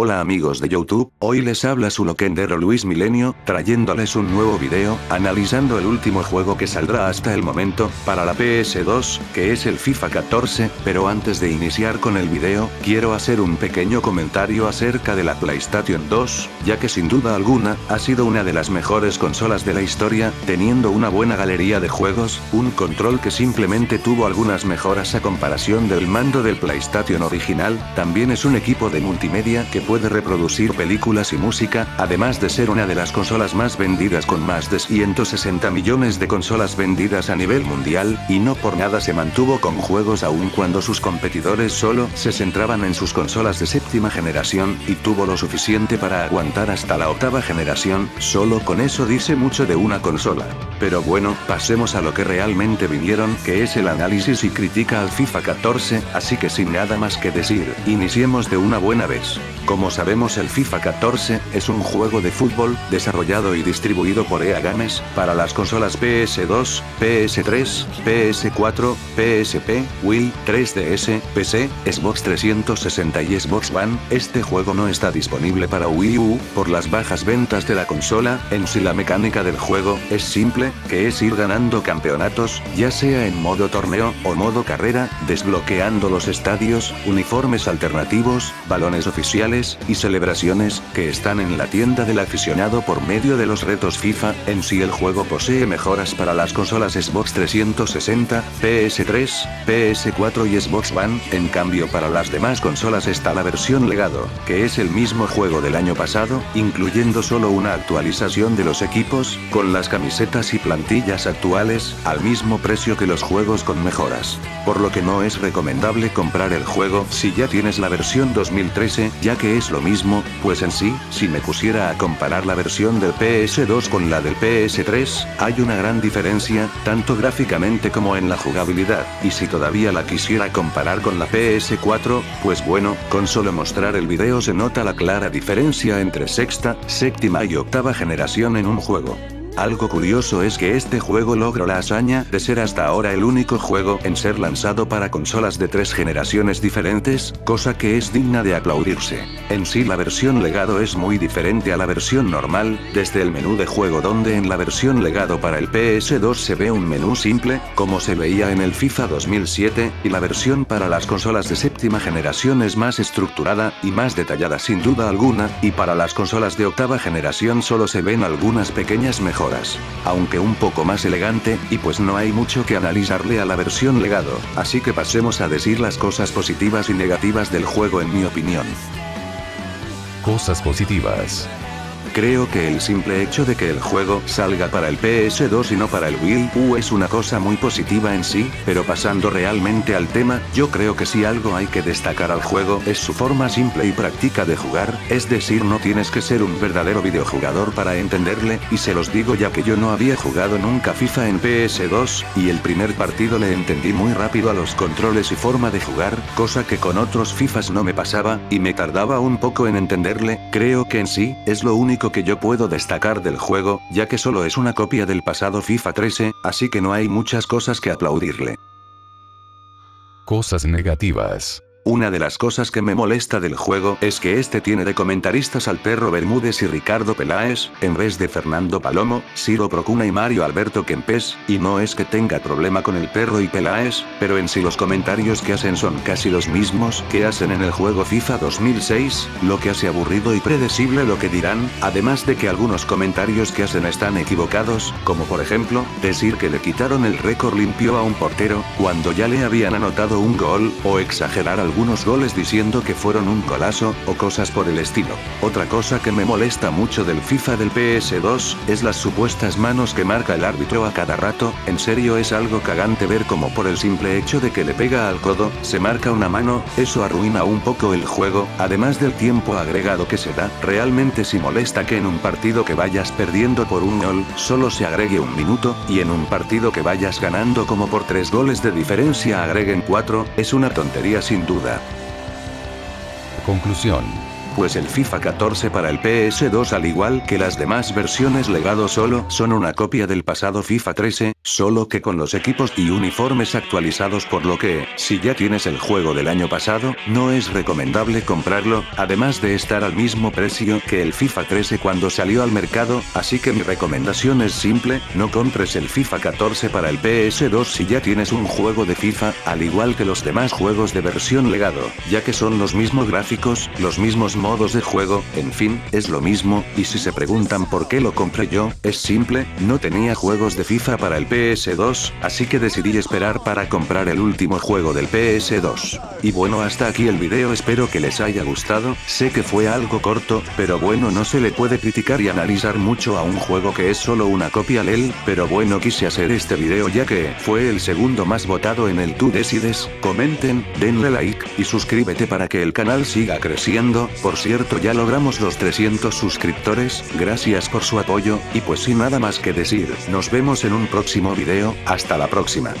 Hola amigos de YouTube, hoy les habla su loquendero Luis Milenio, trayéndoles un nuevo video, analizando el último juego que saldrá hasta el momento, para la PS2, que es el FIFA 14, pero antes de iniciar con el video, quiero hacer un pequeño comentario acerca de la PlayStation 2, ya que sin duda alguna, ha sido una de las mejores consolas de la historia, teniendo una buena galería de juegos, un control que simplemente tuvo algunas mejoras a comparación del mando del PlayStation original, también es un equipo de multimedia que puede reproducir películas y música, además de ser una de las consolas más vendidas con más de 160 millones de consolas vendidas a nivel mundial, y no por nada se mantuvo con juegos aun cuando sus competidores solo se centraban en sus consolas de séptima generación, y tuvo lo suficiente para aguantar hasta la octava generación, solo con eso dice mucho de una consola. Pero bueno, pasemos a lo que realmente vinieron, que es el análisis y crítica al FIFA 14, así que sin nada más que decir, iniciemos de una buena vez. Sabemos el FIFA 14, es un juego de fútbol, desarrollado y distribuido por EA Games, para las consolas PS2, PS3, PS4, PSP, Wii, 3DS, PC, Xbox 360 y Xbox One, este juego no está disponible para Wii U, por las bajas ventas de la consola, en sí la mecánica del juego, es simple, que es ir ganando campeonatos, ya sea en modo torneo, o modo carrera, desbloqueando los estadios, uniformes alternativos, balones oficiales, y celebraciones, que están en la tienda del aficionado por medio de los retos FIFA, en sí el juego posee mejoras para las consolas Xbox 360, PS3, PS4 y Xbox One, en cambio para las demás consolas está la versión legado, que es el mismo juego del año pasado, incluyendo solo una actualización de los equipos, con las camisetas y plantillas actuales, al mismo precio que los juegos con mejoras. Por lo que no es recomendable comprar el juego si ya tienes la versión 2013, ya que es lo mismo, pues en sí, si me pusiera a comparar la versión del PS2 con la del PS3, hay una gran diferencia, tanto gráficamente como en la jugabilidad, y si todavía la quisiera comparar con la PS4, pues bueno, con solo mostrar el video se nota la clara diferencia entre sexta, séptima y octava generación en un juego. Algo curioso es que este juego logró la hazaña de ser hasta ahora el único juego en ser lanzado para consolas de tres generaciones diferentes, cosa que es digna de aplaudirse. En sí la versión legado es muy diferente a la versión normal, desde el menú de juego donde en la versión legado para el PS2 se ve un menú simple, como se veía en el FIFA 2007, y la versión para las consolas de séptima generación es más estructurada, y más detallada sin duda alguna, y para las consolas de octava generación solo se ven algunas pequeñas mejoras aunque un poco más elegante, y pues no hay mucho que analizarle a la versión legado, así que pasemos a decir las cosas positivas y negativas del juego en mi opinión. Cosas positivas. Creo que el simple hecho de que el juego salga para el PS2 y no para el Wii U es una cosa muy positiva en sí, pero pasando realmente al tema, yo creo que si algo hay que destacar al juego es su forma simple y práctica de jugar, es decir no tienes que ser un verdadero videojugador para entenderle, y se los digo ya que yo no había jugado nunca FIFA en PS2, y el primer partido le entendí muy rápido a los controles y forma de jugar, cosa que con otros FIFAs no me pasaba, y me tardaba un poco en entenderle, creo que en sí, es lo único que yo puedo destacar del juego, ya que solo es una copia del pasado FIFA 13, así que no hay muchas cosas que aplaudirle. Cosas negativas. Una de las cosas que me molesta del juego es que este tiene de comentaristas al perro Bermúdez y Ricardo Peláez, en vez de Fernando Palomo, Ciro Procuna y Mario Alberto Kempes, y no es que tenga problema con el perro y Peláez, pero en sí los comentarios que hacen son casi los mismos que hacen en el juego FIFA 2006, lo que hace aburrido y predecible lo que dirán, además de que algunos comentarios que hacen están equivocados, como por ejemplo, decir que le quitaron el récord limpio a un portero, cuando ya le habían anotado un gol, o exagerar algo algunos goles diciendo que fueron un golazo, o cosas por el estilo. Otra cosa que me molesta mucho del FIFA del PS2, es las supuestas manos que marca el árbitro a cada rato, en serio es algo cagante ver como por el simple hecho de que le pega al codo, se marca una mano, eso arruina un poco el juego, además del tiempo agregado que se da, realmente si molesta que en un partido que vayas perdiendo por un gol, solo se agregue un minuto, y en un partido que vayas ganando como por tres goles de diferencia agreguen cuatro, es una tontería sin duda. Conclusión. Pues el FIFA 14 para el PS2 al igual que las demás versiones legado solo son una copia del pasado FIFA 13, solo que con los equipos y uniformes actualizados por lo que, si ya tienes el juego del año pasado, no es recomendable comprarlo, además de estar al mismo precio que el FIFA 13 cuando salió al mercado, así que mi recomendación es simple, no compres el FIFA 14 para el PS2 si ya tienes un juego de FIFA, al igual que los demás juegos de versión legado, ya que son los mismos gráficos, los mismos modos de juego, en fin, es lo mismo, y si se preguntan por qué lo compré yo, es simple, no tenía juegos de FIFA para el PS2, así que decidí esperar para comprar el último juego del PS2. Y bueno hasta aquí el video espero que les haya gustado, sé que fue algo corto, pero bueno no se le puede criticar y analizar mucho a un juego que es solo una copia LEL, pero bueno quise hacer este video ya que fue el segundo más votado en el Tú Decides, comenten, denle like, y suscríbete para que el canal siga creciendo, por cierto ya logramos los 300 suscriptores, gracias por su apoyo, y pues sin nada más que decir, nos vemos en un próximo video, hasta la próxima.